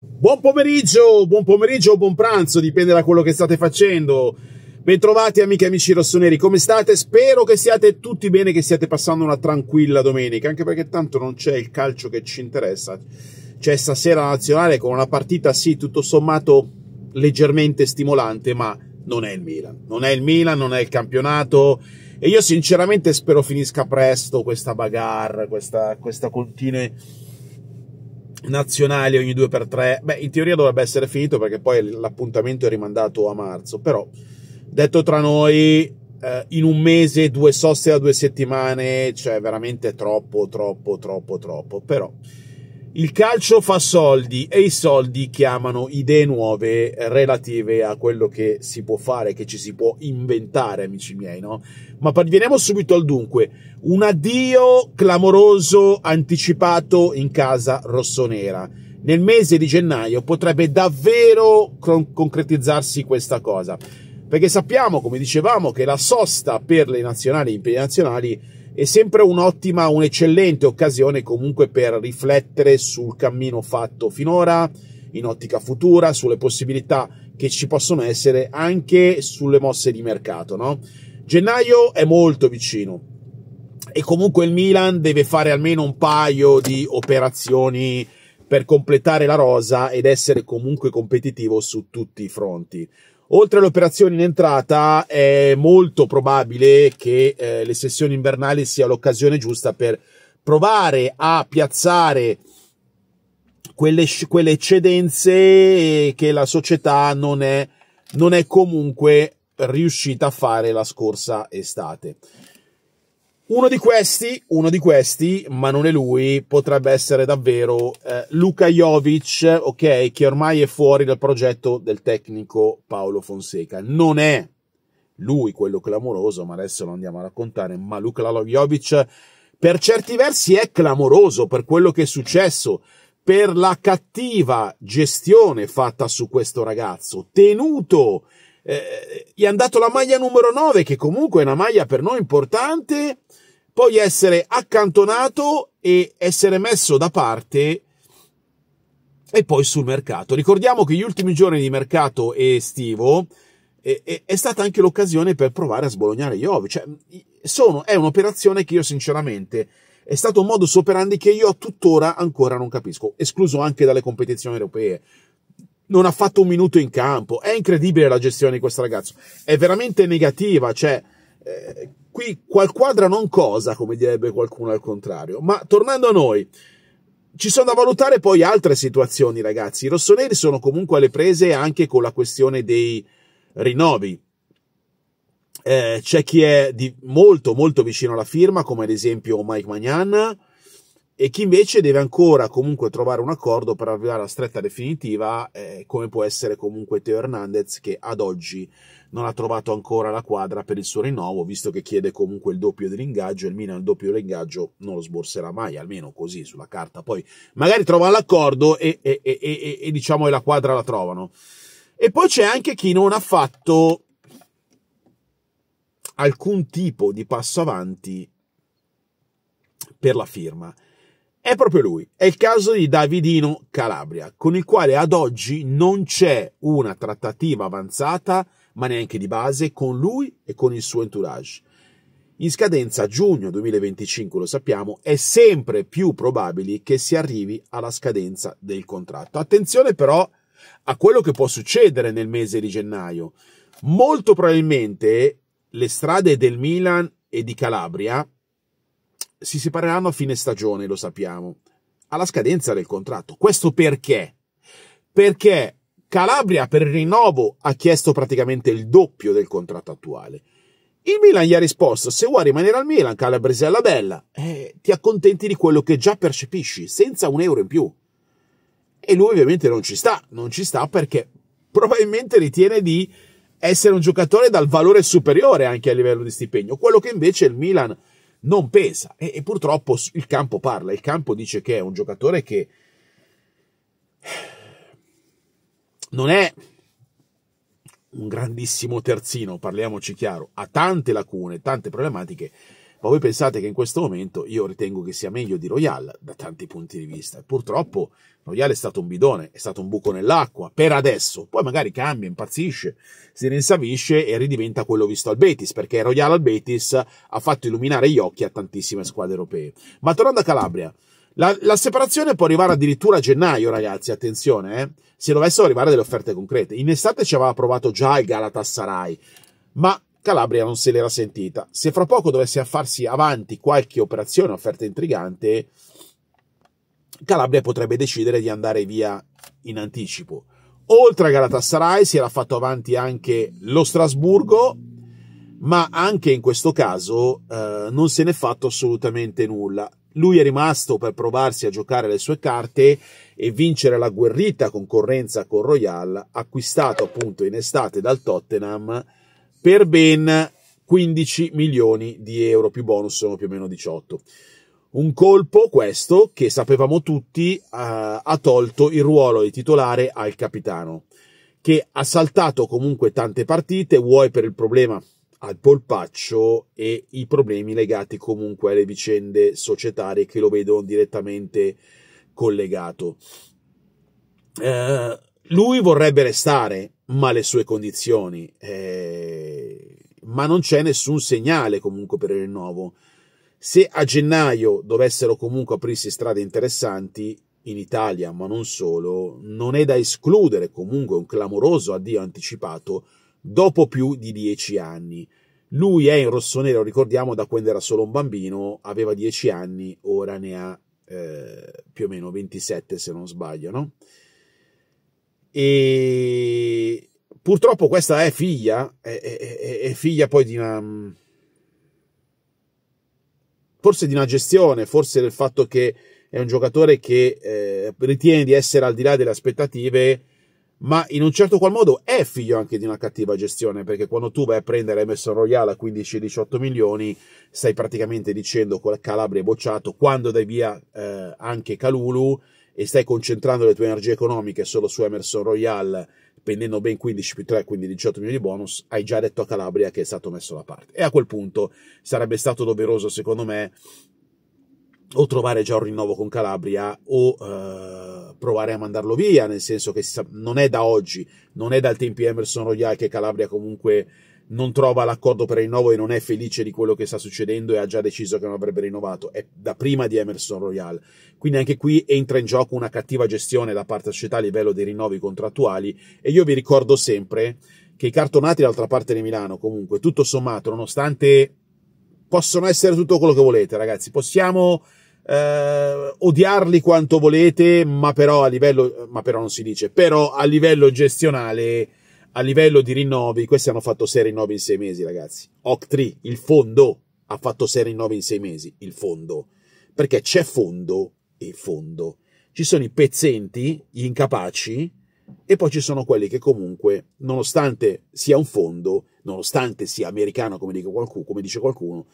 Buon pomeriggio, buon pomeriggio o buon pranzo, dipende da quello che state facendo. Bentrovati amiche e amici rossoneri, come state? Spero che siate tutti bene, che stiate passando una tranquilla domenica, anche perché tanto non c'è il calcio che ci interessa. C'è stasera la nazionale con una partita, sì, tutto sommato leggermente stimolante, ma non è il Milan. Non è il Milan, non è il campionato. E io sinceramente spero finisca presto questa bagarre, questa, questa continue nazionali ogni due per tre. Beh, in teoria dovrebbe essere finito perché poi l'appuntamento è rimandato a marzo. Però, detto tra noi, eh, in un mese, due soste da due settimane, cioè veramente troppo, troppo, troppo, troppo. Però il calcio fa soldi e i soldi chiamano idee nuove relative a quello che si può fare, che ci si può inventare, amici miei, no? Ma veniamo subito al dunque. Un addio clamoroso anticipato in casa rossonera. Nel mese di gennaio potrebbe davvero concretizzarsi questa cosa. Perché sappiamo, come dicevamo, che la sosta per le nazionali e impegni nazionali è sempre un'ottima, un'eccellente occasione comunque per riflettere sul cammino fatto finora, in ottica futura, sulle possibilità che ci possono essere anche sulle mosse di mercato, no? Gennaio è molto vicino e comunque il Milan deve fare almeno un paio di operazioni per completare la rosa ed essere comunque competitivo su tutti i fronti. Oltre alle operazioni in entrata, è molto probabile che eh, le sessioni invernali sia l'occasione giusta per provare a piazzare quelle, quelle eccedenze che la società non è, non è comunque riuscita a fare la scorsa estate. Uno di questi, uno di questi, ma non è lui, potrebbe essere davvero eh, Luka Jovic, ok, che ormai è fuori dal progetto del tecnico Paolo Fonseca. Non è lui quello clamoroso, ma adesso lo andiamo a raccontare, ma Luka Jovic per certi versi è clamoroso per quello che è successo, per la cattiva gestione fatta su questo ragazzo, tenuto eh, gli hanno dato la maglia numero 9, che comunque è una maglia per noi importante, poi essere accantonato e essere messo da parte e poi sul mercato. Ricordiamo che gli ultimi giorni di mercato estivo è, è, è stata anche l'occasione per provare a sbolognare Jovic. Cioè, sono, è un'operazione che io sinceramente è stato un modus operandi che io tuttora ancora non capisco, escluso anche dalle competizioni europee non ha fatto un minuto in campo. È incredibile la gestione di questo ragazzo. È veramente negativa, cioè, eh, qui qual quadra non cosa, come direbbe qualcuno al contrario. Ma tornando a noi, ci sono da valutare poi altre situazioni, ragazzi. I rossoneri sono comunque alle prese anche con la questione dei rinnovi. Eh, c'è chi è di molto molto vicino alla firma, come ad esempio Mike Magnan, e chi invece deve ancora comunque trovare un accordo per arrivare alla stretta definitiva, eh, come può essere comunque Teo Hernandez, che ad oggi non ha trovato ancora la quadra per il suo rinnovo, visto che chiede comunque il doppio dell'ingaggio, e il Milan il doppio dell'ingaggio non lo sborserà mai, almeno così sulla carta. Poi magari trova l'accordo e, e, e, e diciamo la quadra la trovano. E poi c'è anche chi non ha fatto alcun tipo di passo avanti per la firma è proprio lui, è il caso di Davidino Calabria, con il quale ad oggi non c'è una trattativa avanzata, ma neanche di base, con lui e con il suo entourage. In scadenza giugno 2025, lo sappiamo, è sempre più probabile che si arrivi alla scadenza del contratto. Attenzione però a quello che può succedere nel mese di gennaio. Molto probabilmente le strade del Milan e di Calabria si separeranno a fine stagione, lo sappiamo, alla scadenza del contratto. Questo perché? Perché Calabria per il rinnovo ha chiesto praticamente il doppio del contratto attuale. Il Milan gli ha risposto: se vuoi rimanere al Milan, Calabresella bella, eh, ti accontenti di quello che già percepisci, senza un euro in più. E lui ovviamente non ci sta, non ci sta perché probabilmente ritiene di essere un giocatore dal valore superiore anche a livello di stipendio, quello che invece il Milan non pesa. E, e purtroppo il campo parla, il campo dice che è un giocatore che non è un grandissimo terzino, parliamoci chiaro, ha tante lacune, tante problematiche, ma voi pensate che in questo momento io ritengo che sia meglio di Royal da tanti punti di vista. Purtroppo Royal è stato un bidone, è stato un buco nell'acqua, per adesso, poi magari cambia, impazzisce, si rinsavisce e ridiventa quello visto al Betis, perché Royal al Betis ha fatto illuminare gli occhi a tantissime squadre europee. Ma tornando a Calabria, la, la, separazione può arrivare addirittura a gennaio, ragazzi, attenzione, eh? se dovessero arrivare delle offerte concrete. In estate ci aveva provato già il Galatasaray, ma Calabria non se l'era sentita. Se fra poco dovesse farsi avanti qualche operazione, offerta intrigante, Calabria potrebbe decidere di andare via in anticipo. Oltre a Galatasaray si era fatto avanti anche lo Strasburgo, ma anche in questo caso eh, non se n'è fatto assolutamente nulla. Lui è rimasto per provarsi a giocare le sue carte e vincere la guerrita concorrenza con Royal, acquistato appunto in estate dal Tottenham per ben 15 milioni di euro, più bonus sono più o meno 18. Un colpo questo che sapevamo tutti uh, ha tolto il ruolo di titolare al capitano, che ha saltato comunque tante partite, vuoi per il problema al polpaccio e i problemi legati comunque alle vicende societarie che lo vedono direttamente collegato. Eh, lui vorrebbe restare, ma le sue condizioni, eh, ma non c'è nessun segnale comunque per il rinnovo. Se a gennaio dovessero comunque aprirsi strade interessanti in Italia, ma non solo, non è da escludere comunque un clamoroso addio anticipato dopo più di dieci anni. Lui è in rossonero, ricordiamo, da quando era solo un bambino, aveva dieci anni, ora ne ha eh, più o meno 27 se non sbaglio, no? E purtroppo questa è figlia, è, è, è figlia poi di una... forse di una gestione, forse del fatto che è un giocatore che eh, ritiene di essere al di là delle aspettative ma in un certo qual modo è figlio anche di una cattiva gestione, perché quando tu vai a prendere Emerson Royale a 15-18 milioni, stai praticamente dicendo che Calabria è bocciato, quando dai via eh, anche Calulu e stai concentrando le tue energie economiche solo su Emerson Royale, prendendo ben 15 più 3, quindi 18 milioni di bonus, hai già detto a Calabria che è stato messo da parte. E a quel punto sarebbe stato doveroso, secondo me, o trovare già un rinnovo con Calabria o eh, provare a mandarlo via, nel senso che non è da oggi, non è dal tempi Emerson Royal che Calabria comunque non trova l'accordo per il rinnovo e non è felice di quello che sta succedendo e ha già deciso che non avrebbe rinnovato, è da prima di Emerson Royal. Quindi anche qui entra in gioco una cattiva gestione da parte della società a livello dei rinnovi contrattuali e io vi ricordo sempre che i cartonati dall'altra parte di Milano comunque tutto sommato nonostante possono essere tutto quello che volete ragazzi, possiamo eh, odiarli quanto volete, ma però a livello, ma però non si dice, però a livello gestionale, a livello di rinnovi, questi hanno fatto 6 rinnovi in 6 mesi, ragazzi. Oc3, il fondo, ha fatto 6 rinnovi in 6 mesi, il fondo. Perché c'è fondo e fondo. Ci sono i pezzenti, gli incapaci, e poi ci sono quelli che comunque, nonostante sia un fondo, nonostante sia americano, come, qualcuno, come dice qualcuno,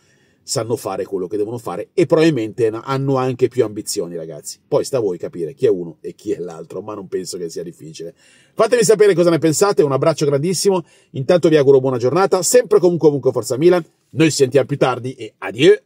sanno fare quello che devono fare e probabilmente hanno anche più ambizioni, ragazzi. Poi sta a voi capire chi è uno e chi è l'altro, ma non penso che sia difficile. Fatemi sapere cosa ne pensate, un abbraccio grandissimo, intanto vi auguro buona giornata, sempre comunque comunque Forza Milan, noi ci sentiamo più tardi e adieu!